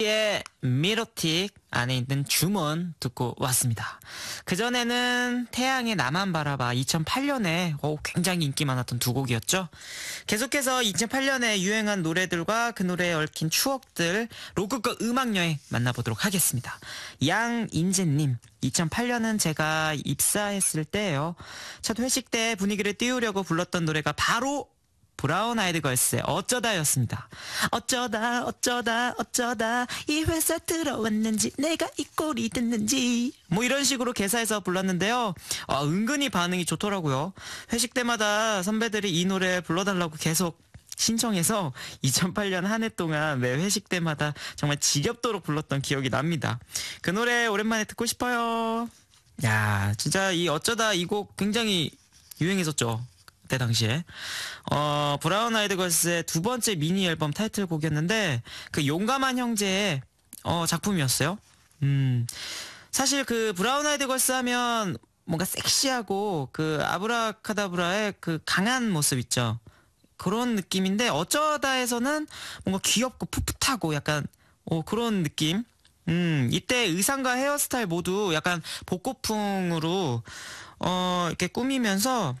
의 미로틱 안에 있는 주문 듣고 왔습니다. 그전에는 태양의 나만 바라봐 2008년에 오, 굉장히 인기 많았던 두 곡이었죠. 계속해서 2008년에 유행한 노래들과 그 노래에 얽힌 추억들 로그거 음악여행 만나보도록 하겠습니다. 양인재님 2008년은 제가 입사했을 때예요. 첫 회식 때 분위기를 띄우려고 불렀던 노래가 바로 브라운 아이드 걸스의 어쩌다였습니다. 어쩌다 어쩌다 어쩌다 이 회사 들어왔는지 내가 이 꼴이 됐는지 뭐 이런 식으로 개사해서 불렀는데요. 아, 은근히 반응이 좋더라고요. 회식 때마다 선배들이 이 노래 불러달라고 계속 신청해서 2008년 한 해 동안 매 회식 때마다 정말 지겹도록 불렀던 기억이 납니다. 그 노래 오랜만에 듣고 싶어요. 야, 진짜 이 어쩌다 이 곡 굉장히 유행했었죠. 그때 당시에 어 브라운 아이드 걸스의 두 번째 미니 앨범 타이틀곡이었는데 그 용감한 형제의 어 작품이었어요. 음 사실 그 브라운 아이드 걸스 하면 뭔가 섹시하고 그 아브라카다브라의 그 강한 모습 있죠. 그런 느낌인데 어쩌다에서는 뭔가 귀엽고 풋풋하고 약간 어 그런 느낌. 음, 이때 의상과 헤어스타일 모두 약간 복고풍으로 어 이렇게 꾸미면서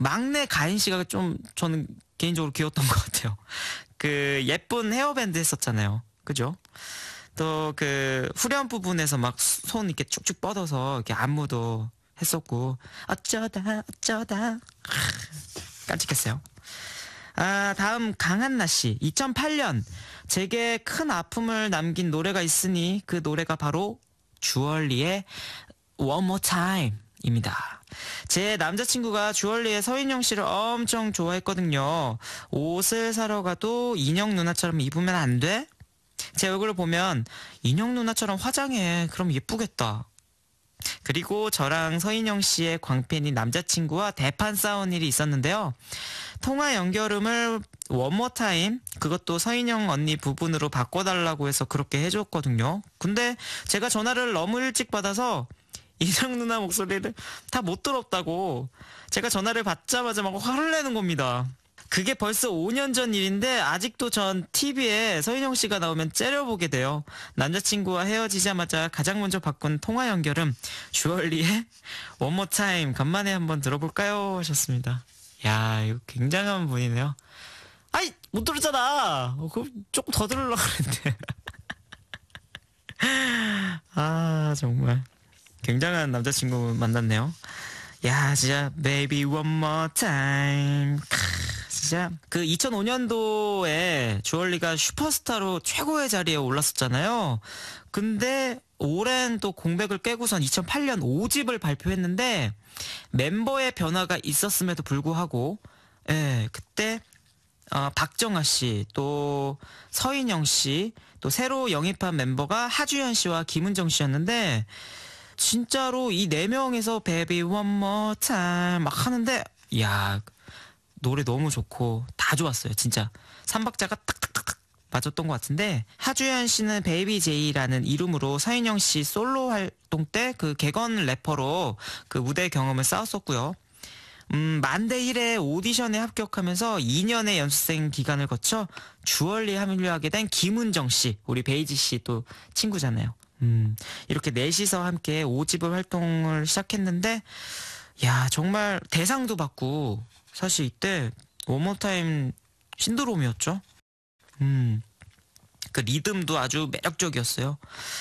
막내 가인 씨가 좀 저는 개인적으로 귀여웠던 것 같아요. 그 예쁜 헤어밴드 했었잖아요. 그죠? 또 그 후렴 부분에서 막 손 이렇게 쭉쭉 뻗어서 이렇게 안무도 했었고 어쩌다 어쩌다 깜찍했어요. 아 다음 강한나 씨 2008년 제게 큰 아픔을 남긴 노래가 있으니 그 노래가 바로 주얼리의 One More Time 입니다. 제 남자친구가 주얼리의 서인영 씨를 엄청 좋아했거든요. 옷을 사러 가도 인형 누나처럼 입으면 안 돼? 제 얼굴을 보면 인형 누나처럼 화장해. 그럼 예쁘겠다. 그리고 저랑 서인영 씨의 광팬인 남자친구와 대판 싸운 일이 있었는데요. 통화 연결음을 원모 타임 그것도 서인영 언니 부분으로 바꿔달라고 해서 그렇게 해줬거든요. 근데 제가 전화를 너무 일찍 받아서 이정 누나 목소리를 다 못 들었다고 제가 전화를 받자마자 막 화를 내는 겁니다. 그게 벌써 5년 전 일인데 아직도 전 TV에 서인영 씨가 나오면 째려보게 돼요. 남자친구와 헤어지자마자 가장 먼저 바꾼 통화 연결음 주얼리의 More Time 간만에 한번 들어볼까요? 하셨습니다. 야 이거 굉장한 분이네요. 아이 못 들었잖아. 어, 그럼 조금 더 들으려고 그랬는데. 아 정말. 굉장한 남자친구 만났네요. 야, 진짜 baby one more time. 진짜 그 2005년도에 주얼리가 슈퍼스타로 최고의 자리에 올랐었잖아요. 근데 오랜 또 공백을 깨고선 2008년 5집을 발표했는데 멤버의 변화가 있었음에도 불구하고 예, 그때 어, 박정아 씨, 또 서인영 씨, 또 새로 영입한 멤버가 하주연 씨와 김은정 씨였는데 진짜로 이 네 명에서 baby one more time 막 하는데 야 노래 너무 좋고 다 좋았어요 진짜 삼박자가 탁탁탁탁 맞았던 것 같은데 하주연 씨는 베이비 제이라는 이름으로 서인영 씨 솔로 활동 때 그 객원 래퍼로 그 무대 경험을 쌓았었고요. 음, 만대 1의 오디션에 합격하면서 2년의 연습생 기간을 거쳐 주얼리에 합류하게 된 김은정 씨, 우리 베이지 씨 또 친구잖아요. 음, 이렇게 넷이서 함께 5집을 활동을 시작했는데, 야, 정말 대상도 받고, 사실 이때 One More Time 신드롬이었죠? 음, 그 리듬도 아주 매력적이었어요.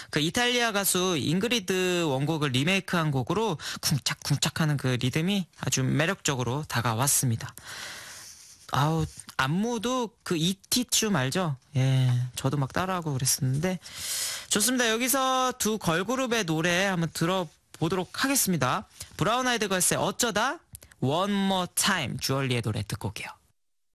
그 이탈리아 가수 잉그리드 원곡을 리메이크한 곡으로 쿵짝쿵짝 하는 그 리듬이 아주 매력적으로 다가왔습니다. 아우, 안무도 그 이티춤 알죠? 예, 저도 막 따라하고 그랬었는데. 좋습니다. 여기서 두 걸그룹의 노래 한번 들어보도록 하겠습니다. 브라운 아이드 걸스의 어쩌다, One More Time, 주얼리의 노래 듣고 올게요.